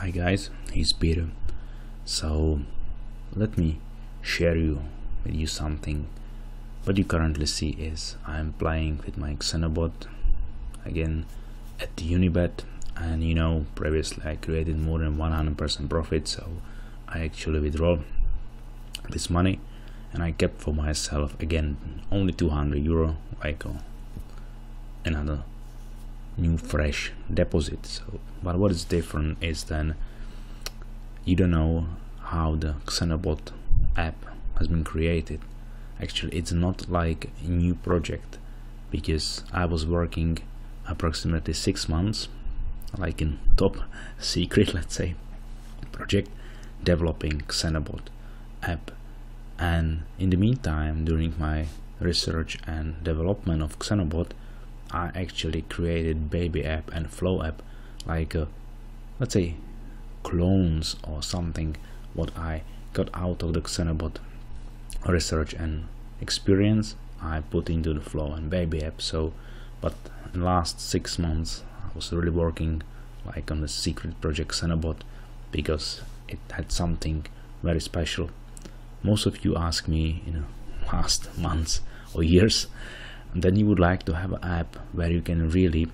Hi guys, it's Peter. So let me share you with you something. What you currently see is I'm playing with my Xenobot again at the Unibet and you know previously I created more than 100% profit so I actually withdraw this money and I kept for myself again only 200 euro like uh, another new fresh deposit. So but what is different is then you don't know how the Xenobot app has been created. Actually it's not like a new project because I was working approximately six months like in top secret let's say project developing Xenobot app. And in the meantime during my research and development of Xenobot I actually created baby app and flow app like a, let's say clones or something what I got out of the Xenobot research and experience I put into the flow and baby app. So but in last six months I was really working like on the secret project Xenobot because it had something very special. Most of you ask me in last months or years then you would like to have an app where you can really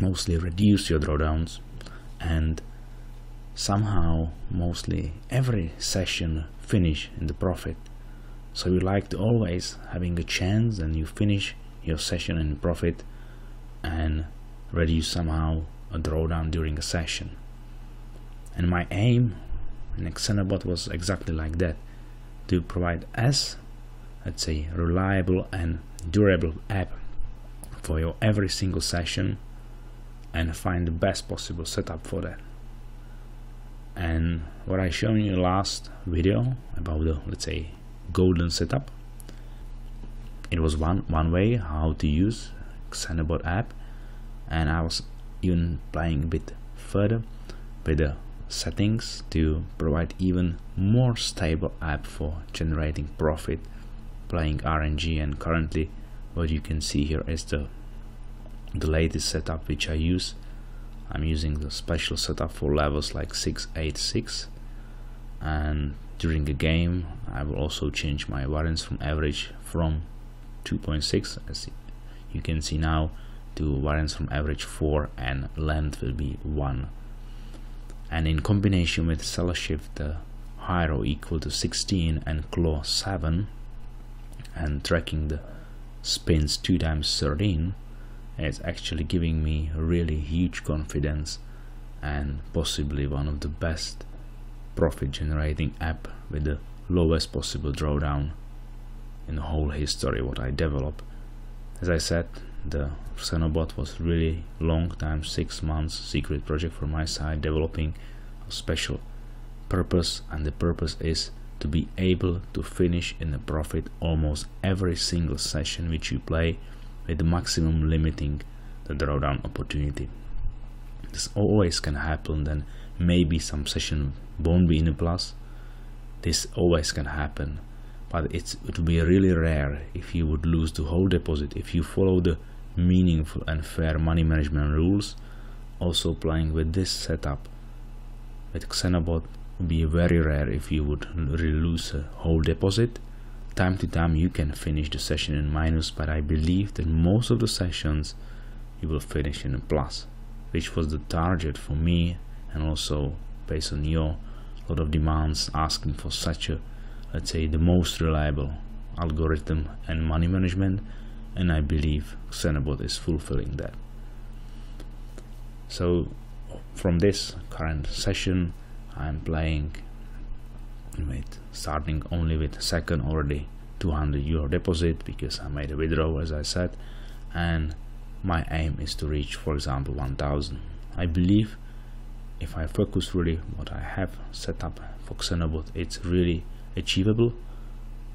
mostly reduce your drawdowns and somehow mostly every session finish in the profit. So you like to always having a chance and you finish your session in profit and reduce somehow a drawdown during a session. And my aim in Xenobot was exactly like that to provide as let's say reliable and durable app for your every single session and find the best possible setup for that. And what I showed you last video about the let's say golden setup it was one one way how to use Xenobot app and I was even playing a bit further with the settings to provide even more stable app for generating profit playing RNG and currently what you can see here is the the latest setup which I use. I'm using the special setup for levels like 686 and during the game I will also change my variance from average from 2.6 as you can see now to variance from average 4 and length will be 1 and in combination with cell shift uh, higher or equal to 16 and claw 7 and tracking the spins 2 times 13 is actually giving me really huge confidence and possibly one of the best profit generating app with the lowest possible drawdown in the whole history what I developed. As I said, the Xenobot was really long time, six months secret project from my side developing a special purpose and the purpose is to be able to finish in a profit almost every single session which you play with the maximum limiting the drawdown opportunity. This always can happen then maybe some session won't be in a plus. This always can happen but it's, it would be really rare if you would lose the whole deposit if you follow the meaningful and fair money management rules also playing with this setup with Xenobot be very rare if you would lose a whole deposit. Time to time you can finish the session in minus but I believe that most of the sessions you will finish in a plus which was the target for me and also based on your lot of demands asking for such a let's say the most reliable algorithm and money management and I believe Xenobot is fulfilling that. So from this current session I'm playing with starting only with second already 200 euro deposit because I made a withdrawal as I said and my aim is to reach for example 1000 I believe if I focus really what I have set up for Xenobot it's really achievable.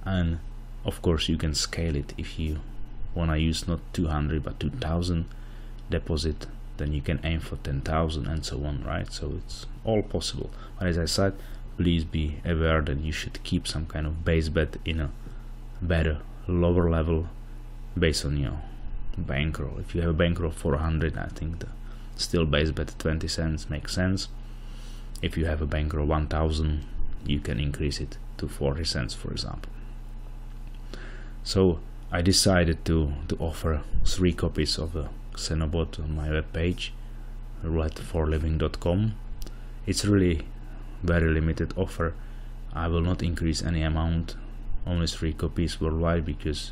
And of course you can scale it if you want to use not 200 but 2000 deposit then you can aim for 10,000 and so on right? So it's all possible. But as I said please be aware that you should keep some kind of base bet in a better lower level based on your bankroll. If you have a bankroll 400 I think the still base bet 20 cents makes sense. If you have a bankroll 1000 you can increase it to 40 cents for example. So I decided to, to offer three copies of a Xenobot on my webpage rouletteforliving.com it's really very limited offer. I will not increase any amount only three copies worldwide because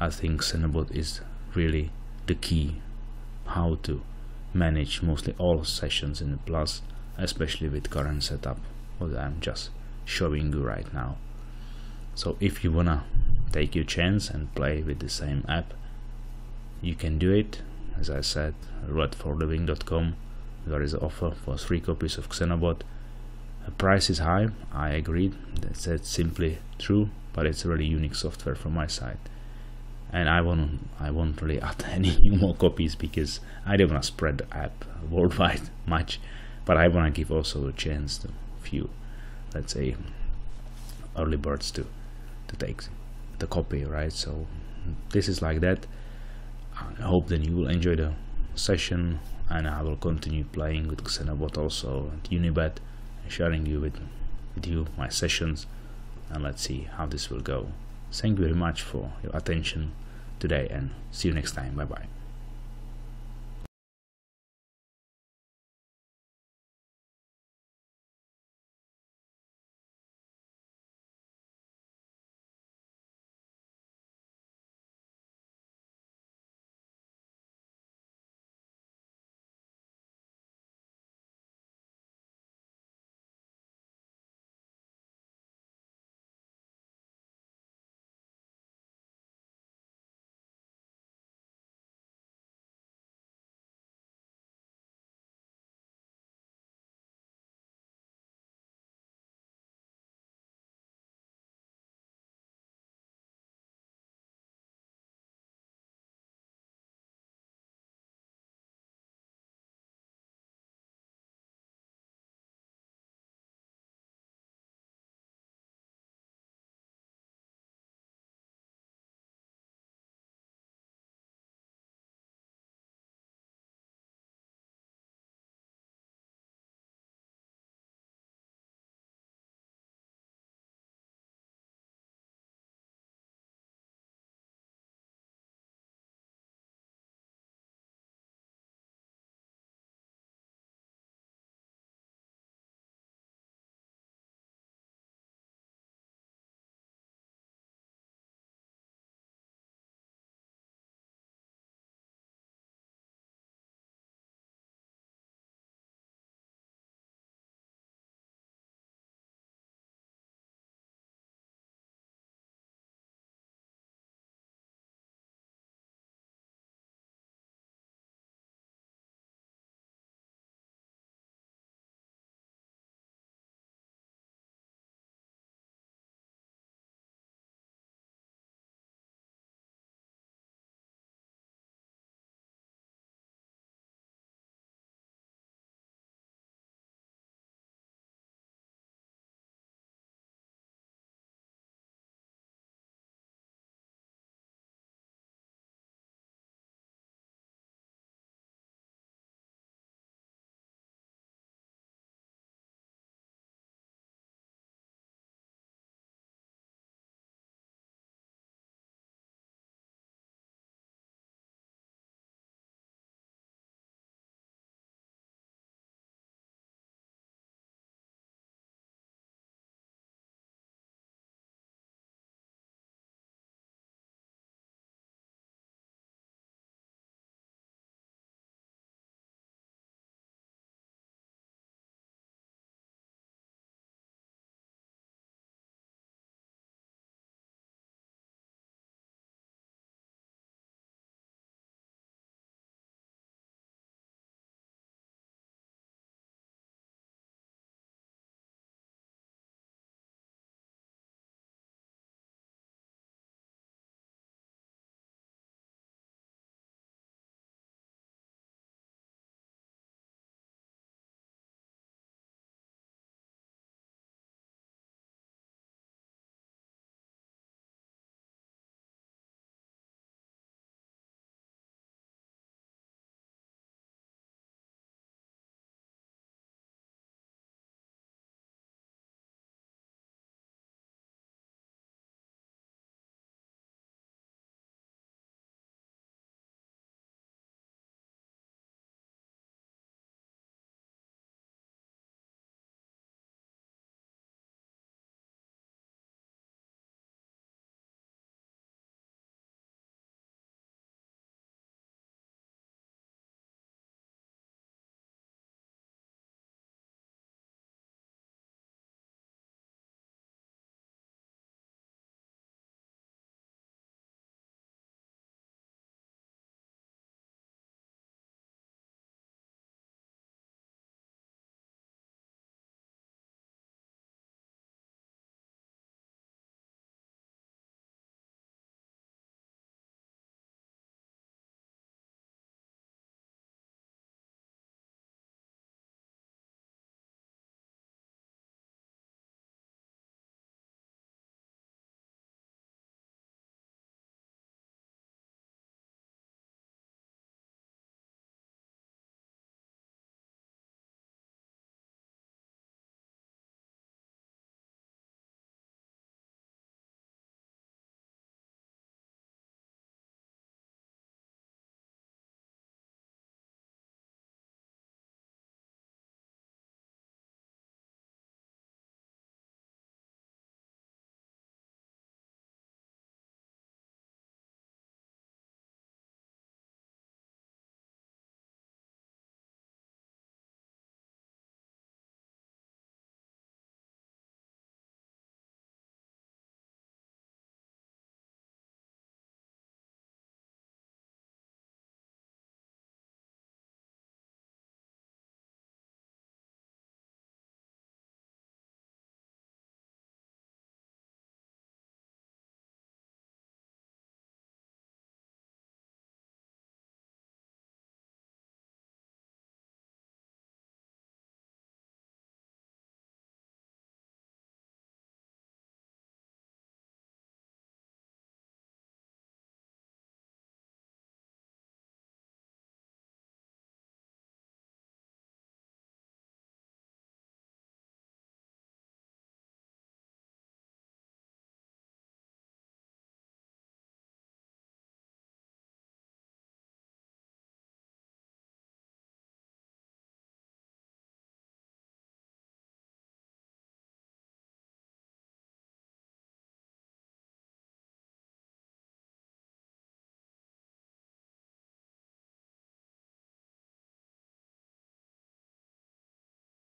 I think Xenobot is really the key how to manage mostly all sessions in the plus especially with current setup what I'm just showing you right now. So if you wanna take your chance and play with the same app you can do it as I said rouletteforliving.com there is an offer for three copies of Xenobot. The price is high I agreed. That's, that's simply true but it's really unique software from my side. And I won't I won't really add any more copies because I don't want to spread the app worldwide much but I want to give also a chance to few let's say early birds to to take the copy right? So this is like that I hope then you will enjoy the session and I will continue playing with Xenobot also and Unibet and sharing you with, with you my sessions and let's see how this will go. Thank you very much for your attention today and see you next time. Bye bye